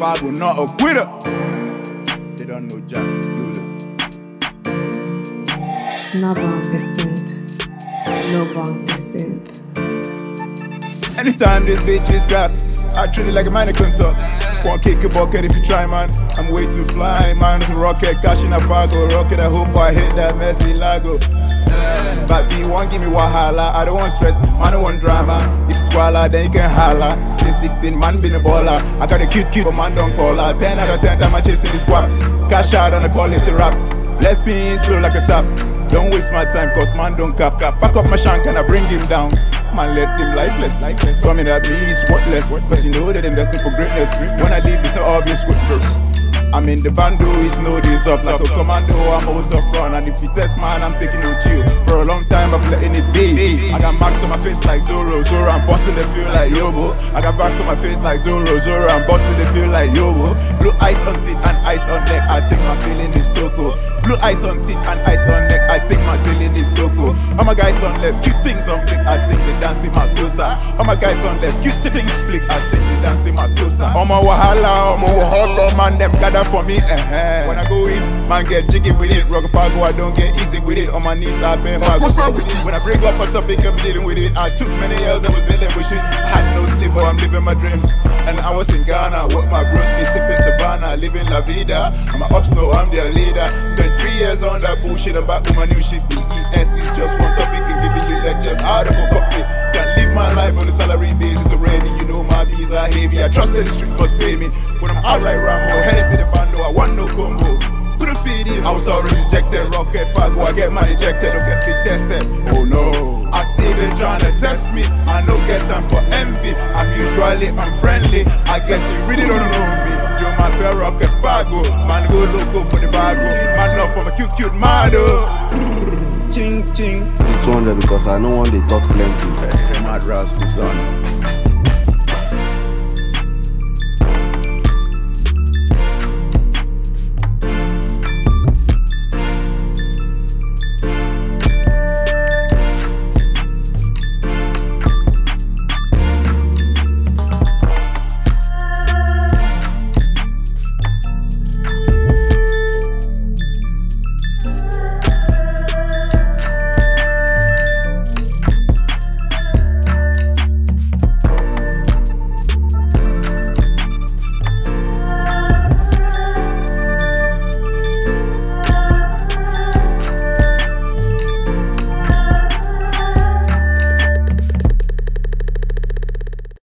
Fargo not a quitter. They don't know Jack, clueless. Nabang Besint. Nobang Besint. Anytime this bitch is got, I treat it like a mannequin top. Won't kick a bucket if you try, man. I'm way too fly, man. It's a rocket, cash in a Fargo. Rocket, I hope I hit that messy lago. But B won't give me wahala. I don't want stress, man. I don't want drama. If squalor, then you can holla. Since 16, man, been a baller. I got a cute cute, but man, don't call her. 10 out of 10 time I chasing this squad. Cash out on the quality rap. Blessings flow like a tap. Don't waste my time, cause man don't cap cap. Pack up my shank and I bring him down. Man left him lifeless. Coming at me, he's worthless. Cause you know that I'm destined for greatness. When I leave, it's no obvious witness. I'm in the bando, it's no days up. Like a commando, I'm always up front And if you test man, I'm taking no chill. For a long time, I've letting it be. I got marks on my face like Zoro Zoro, I'm busting the feel like Yobo. I got marks on my face like Zoro Zoro, I'm busting the feel like Yobo. Blue eyes on teeth and eyes on neck. I think my feeling is so cool. Blue eyes on teeth and eyes on neck. I think my feeling is so cool. All my guys on left, cute things on I think they dancing my closer. All my guys on left, cute things flick. I think they dancing my closer. All my wahala, all my wahala Man, them gather for me, eh When I go in, man get jiggy with it. Rock Fargo, I don't get easy with it. On my knees, I bend my go with it When I break up a topic, I'm dealing with it. I took many years, I was dealing with shit. I had no sleep, but I'm living my dreams. And I was in Ghana, with my broski, sipping Savannah Living La Vida, I'm a ups, no, I'm their leader. Spent three years on that bullshit, I'm back with my new shit. BES is just one topic and giving you lectures. Out of a You know my are heavy I trusted the street must pay me. When I'm alright Rambo Headed to the bando I want no combo Couldn't feed in. I was already rejected. Rocket Fargo I get man ejected. Don't get me tested. Oh no. I see they tryna test me. I no get time for envy. I'm usually unfriendly. I guess you really don't know me. You're my bear Rocket Fargo. Man go loco for the bago Man love for my cute cute model. Ching ching. The 200 because I know one they talk plenty. Mad rascals on